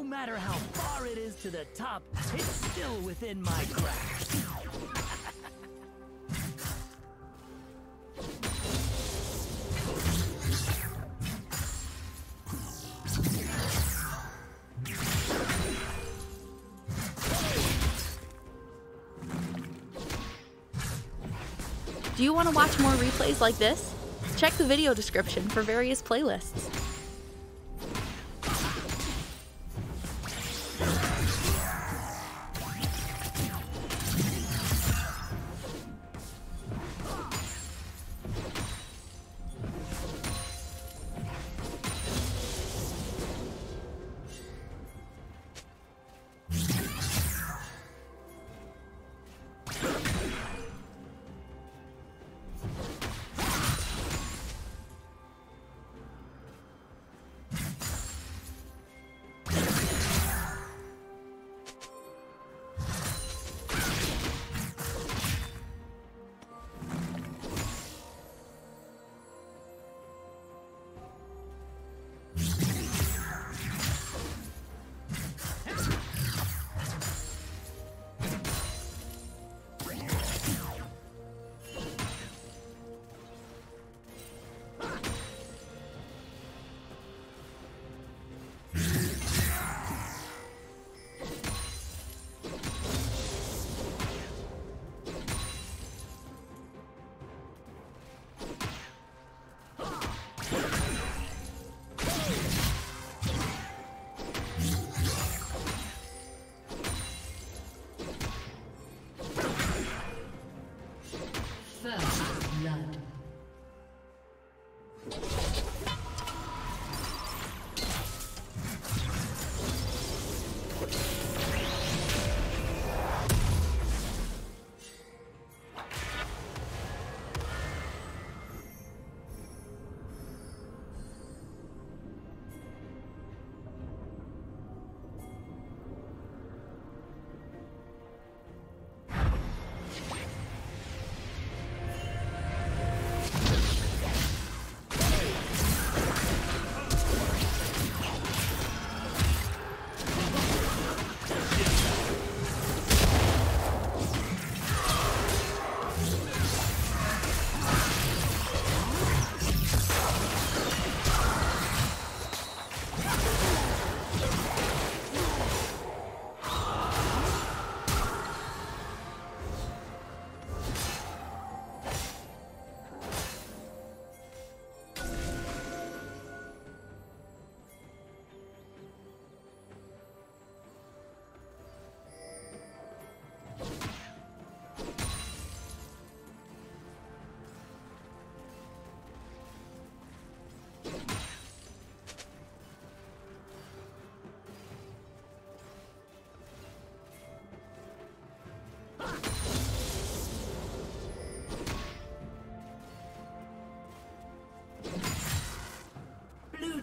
No matter how far it is to the top, it's still within my grasp. Do you want to watch more replays like this? Check the video description for various playlists.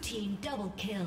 Team double kill.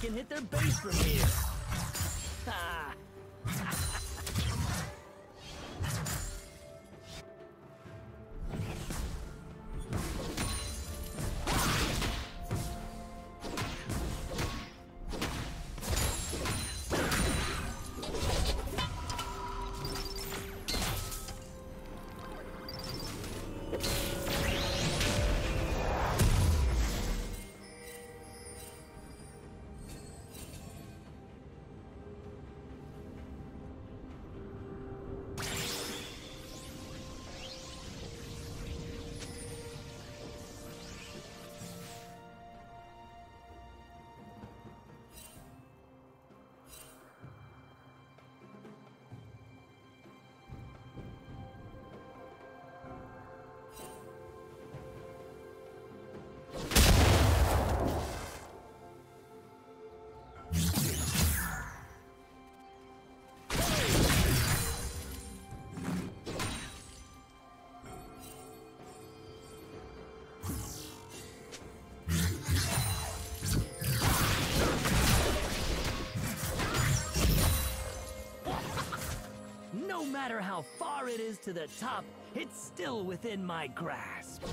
Can hit their base from here. Matter how far it is to the top, it's still within my grasp.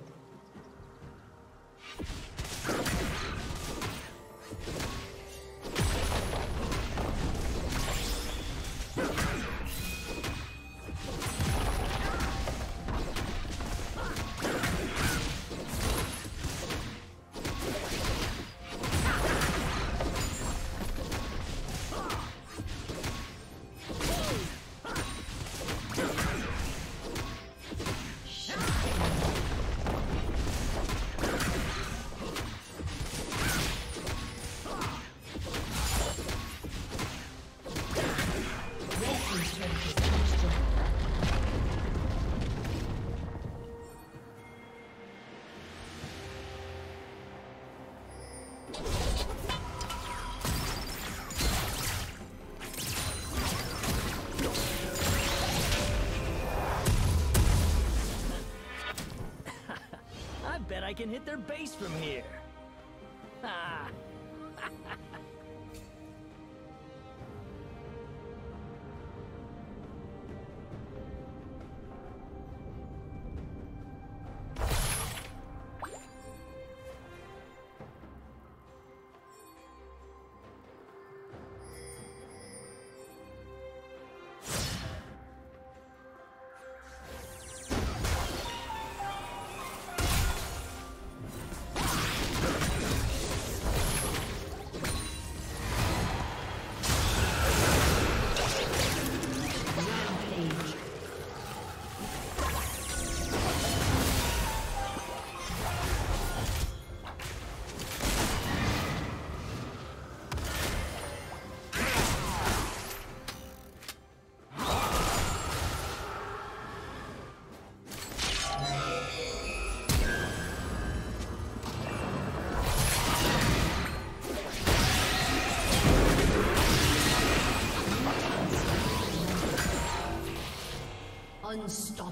I can hit their base from here.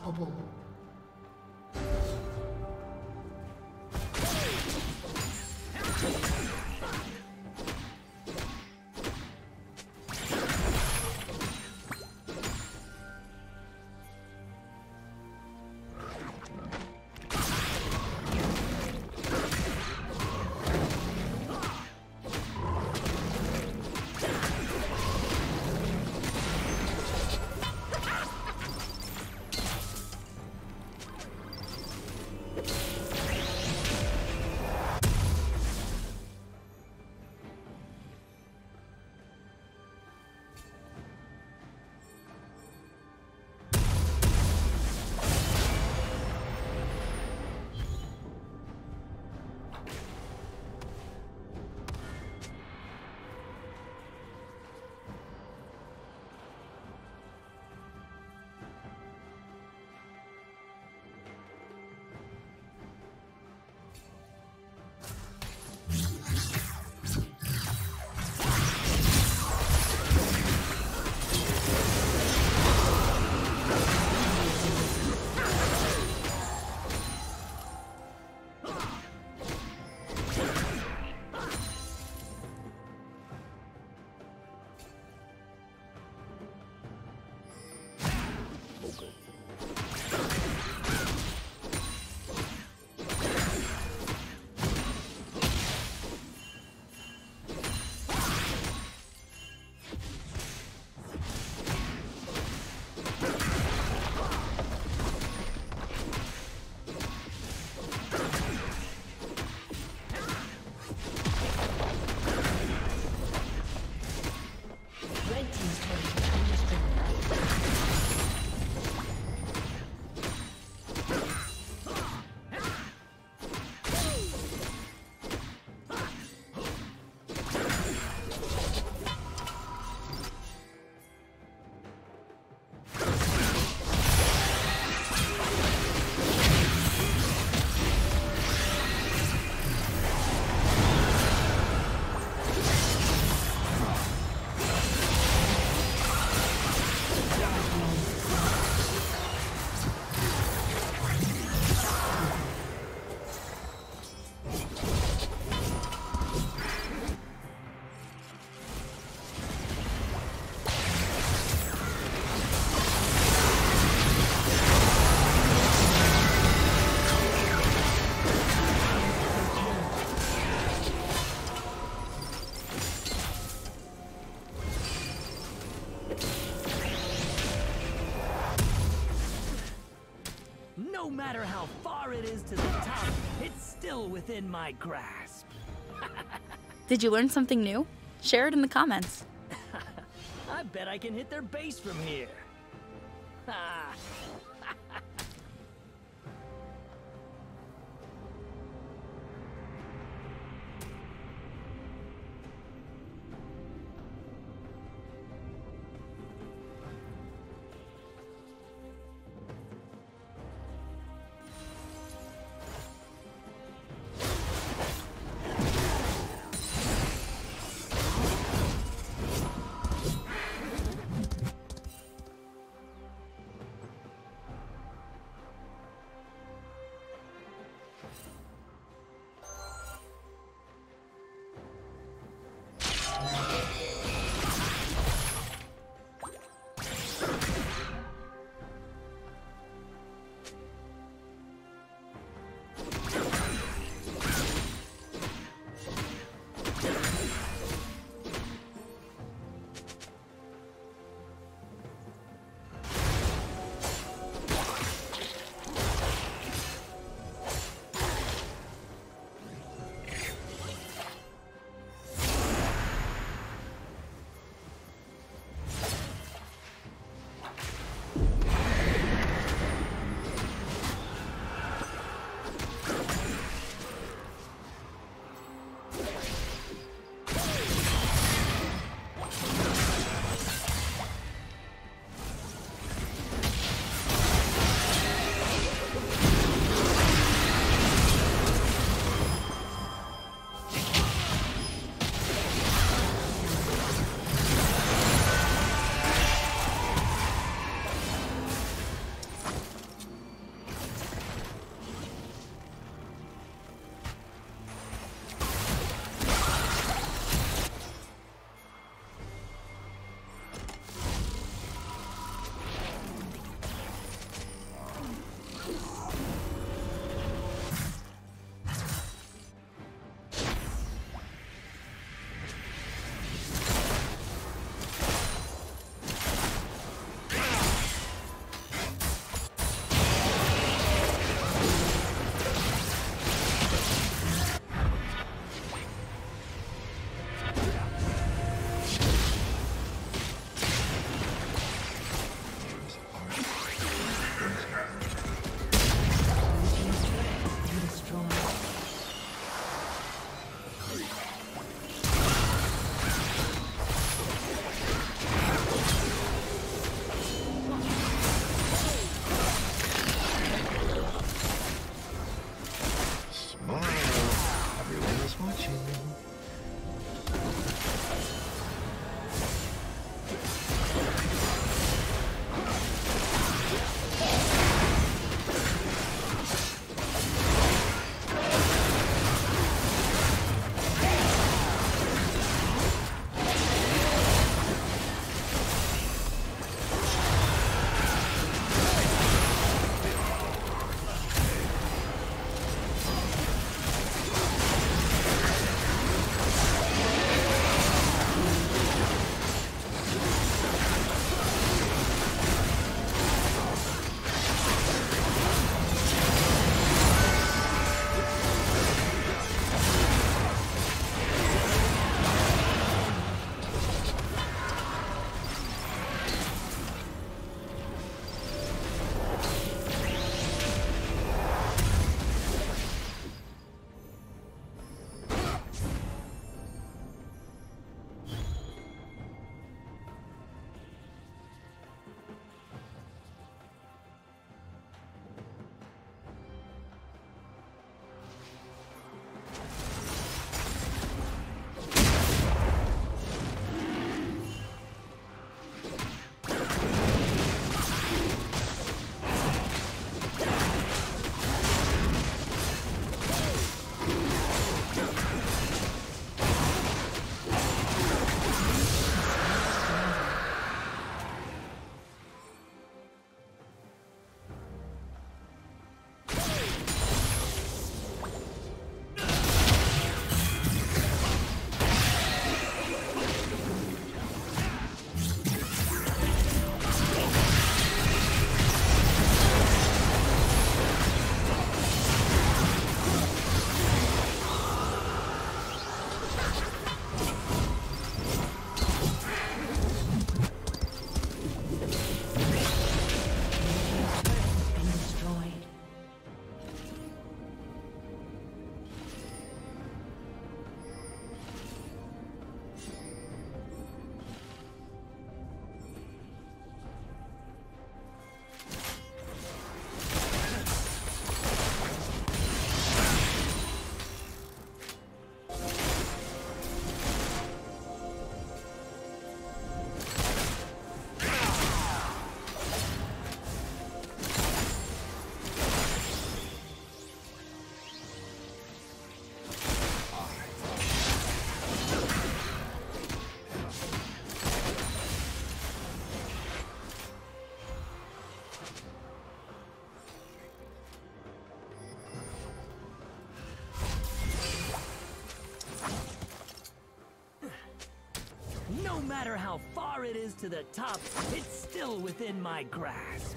unstoppable. Matter how far it is to the top, it's still within my grasp. Did you learn something new? Share it in the comments. I bet I can hit their base from here. Ha! Matter how far it is to the top, it's still within my grasp.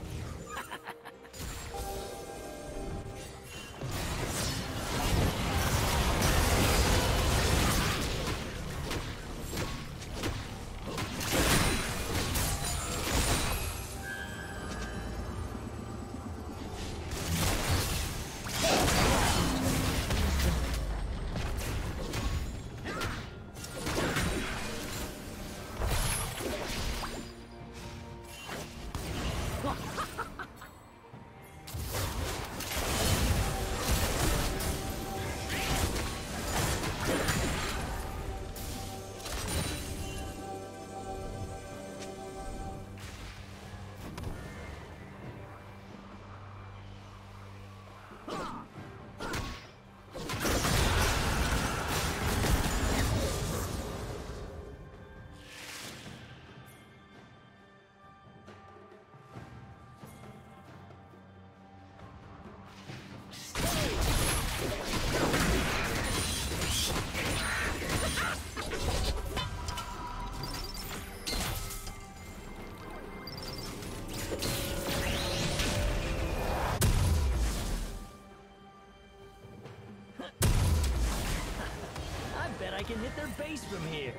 Their base from here.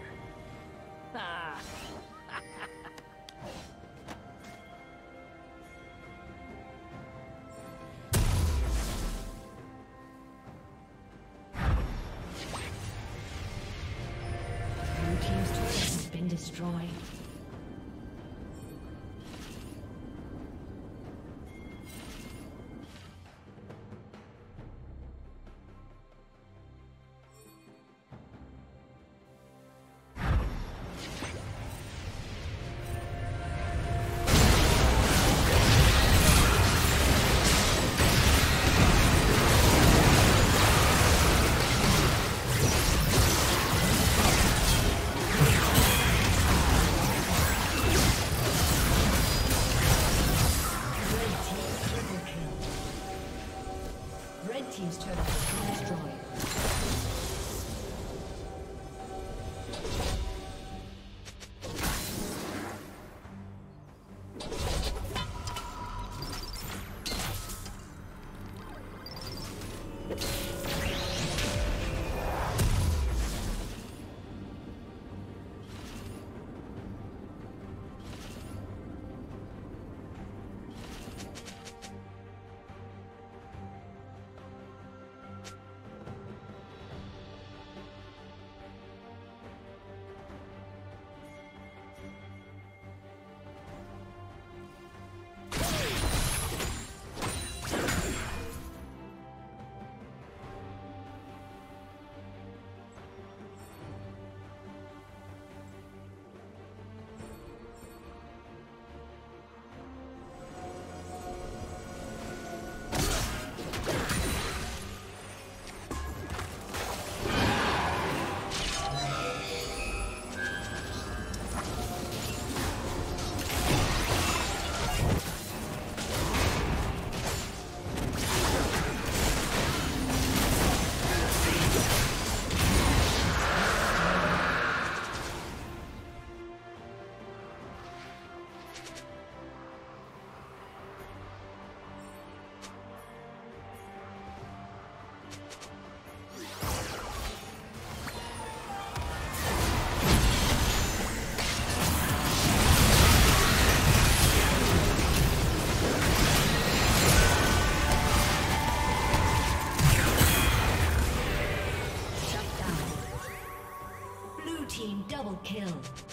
Kill.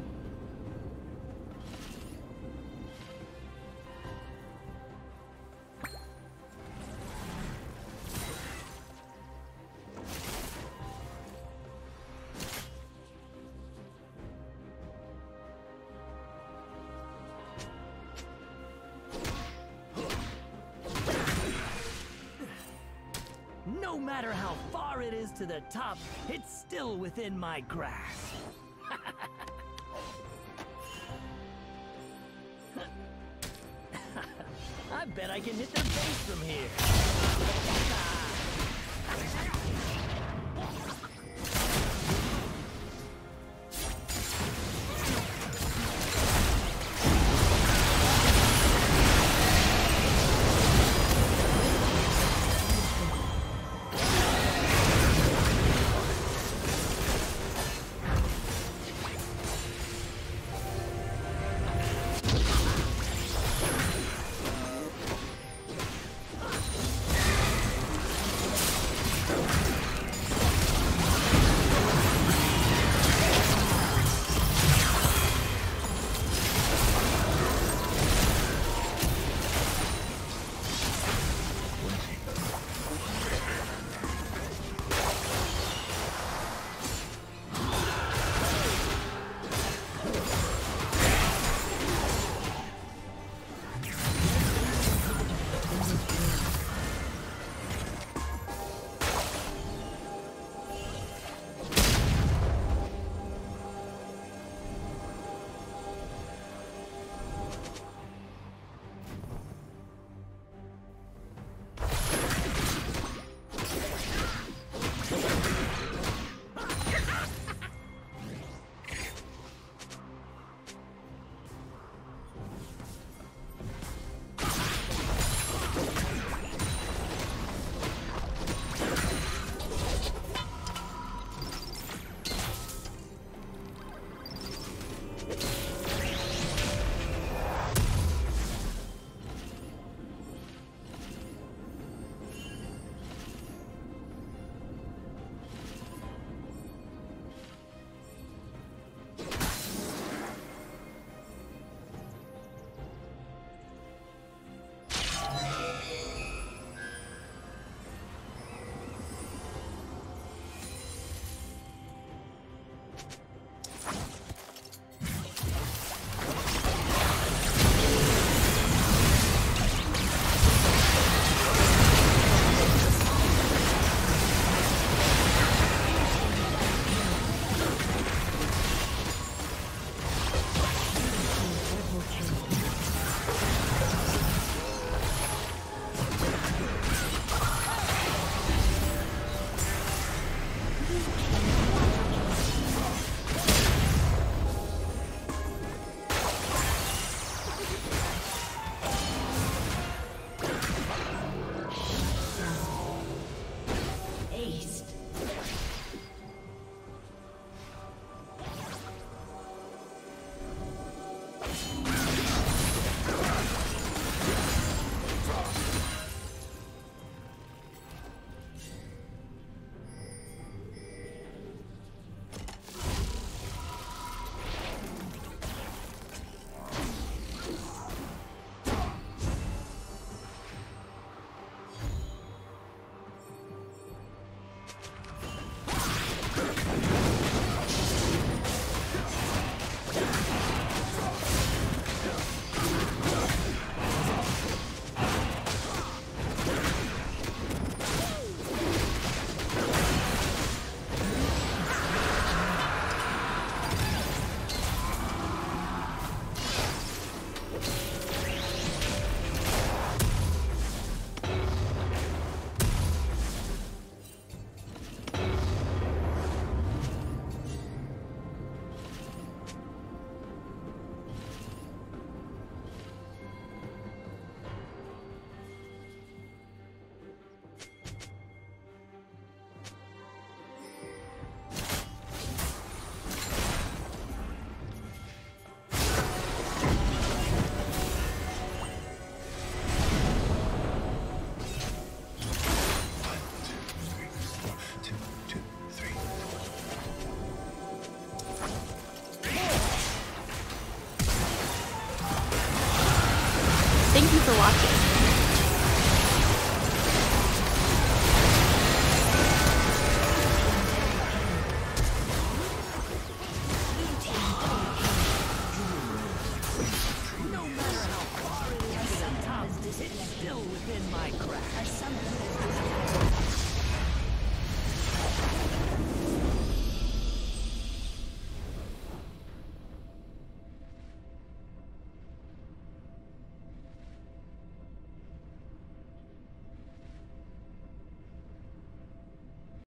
matter how far it is to the top, it's still within my grasp. I bet I can hit their base from here.